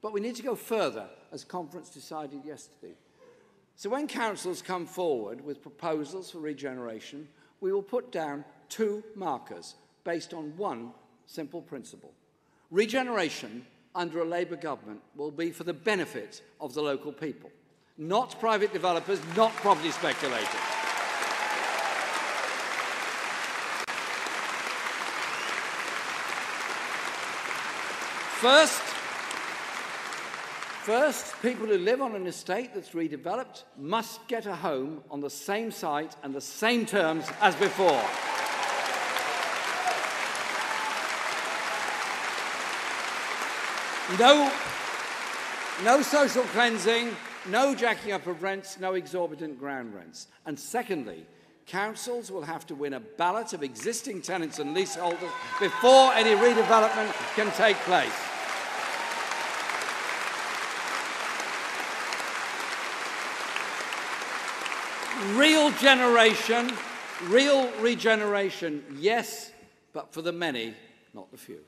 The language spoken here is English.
But we need to go further, as conference decided yesterday. So when councils come forward with proposals for regeneration, we will put down two markers based on one simple principle. Regeneration under a Labour government will be for the benefit of the local people, not private developers, not property speculators. First, first, people who live on an estate that's redeveloped must get a home on the same site and the same terms as before. No, no social cleansing, no jacking up of rents, no exorbitant ground rents. And secondly, councils will have to win a ballot of existing tenants and leaseholders before any redevelopment can take place. Real generation, real regeneration, yes, but for the many, not the few.